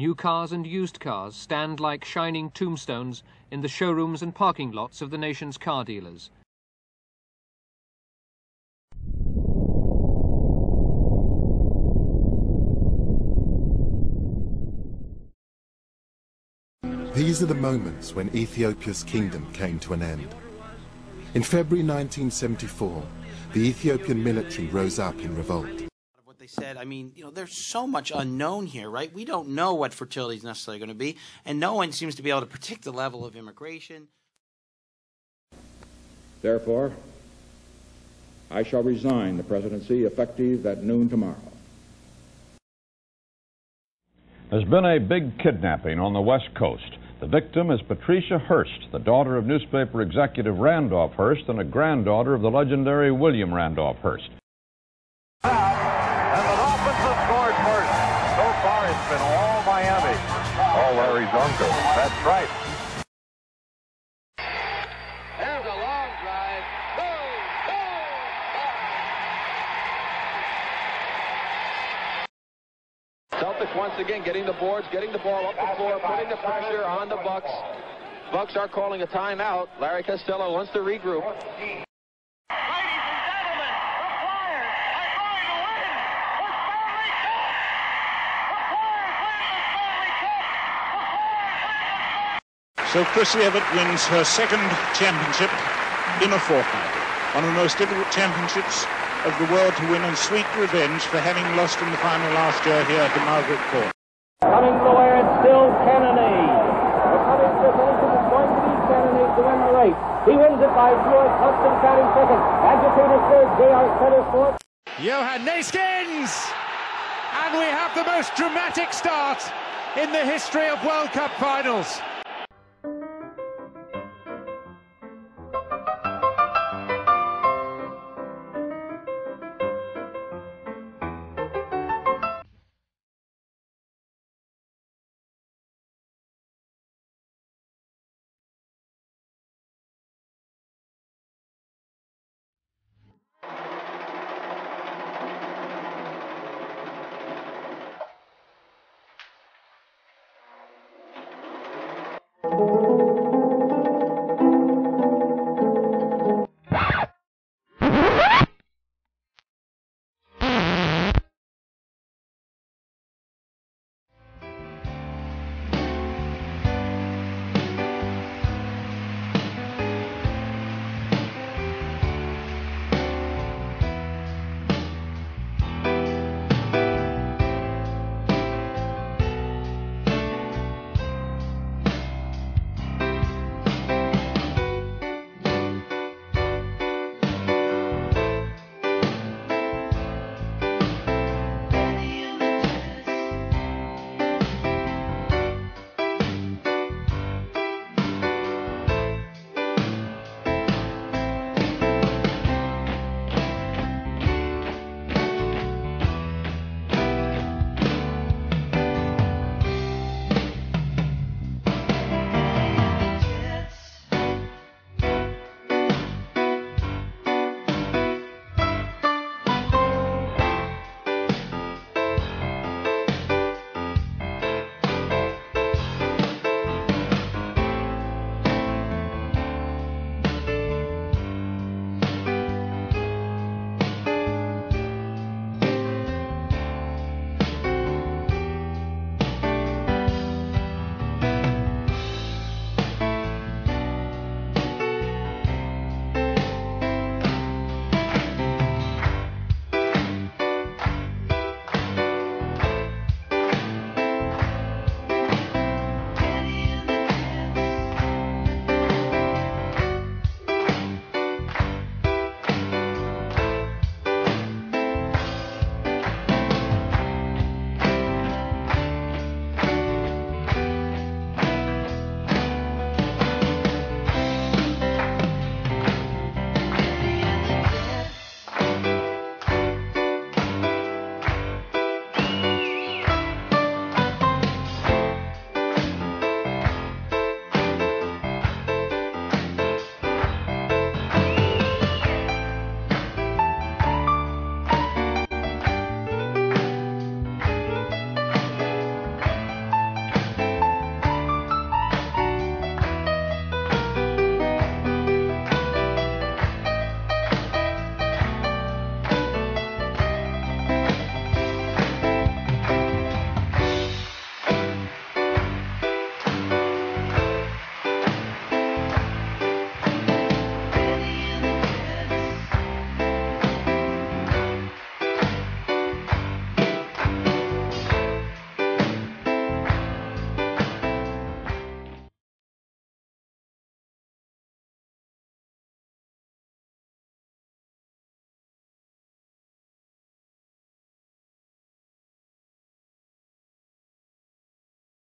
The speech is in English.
New cars and used cars stand like shining tombstones in the showrooms and parking lots of the nation's car dealers. These are the moments when Ethiopia's kingdom came to an end. In February 1974, the Ethiopian military rose up in revolt. What they said, I mean, you know, there's so much unknown here, right? We don't know what fertility is necessarily going to be, and no one seems to be able to predict the level of immigration. Therefore, I shall resign the presidency effective at noon tomorrow. There's been a big kidnapping on the West Coast. The victim is Patricia Hearst, the daughter of newspaper executive Randolph Hearst and a granddaughter of the legendary William Randolph Hearst. Been all Miami. All Larry's uncle. That's right. There's a long drive. Boom, boom, Celtics once again getting the boards, getting the ball up the floor, putting the pressure on the Bucks. Bucks are calling a timeout. Larry Costello wants to regroup. So Chrissie Evert wins her second championship in a fortnight. One of the most difficult championships of the world to win and sweet revenge for having lost in the final last year here to Margaret Court. Coming to where it's still Cannonade. The coming defensive is going to be Cannonade to win the race. He wins it by George Hudson carrying second. Agitator third, J.R. Sellers fourth. Johan Neeskens! And we have the most dramatic start in the history of World Cup finals.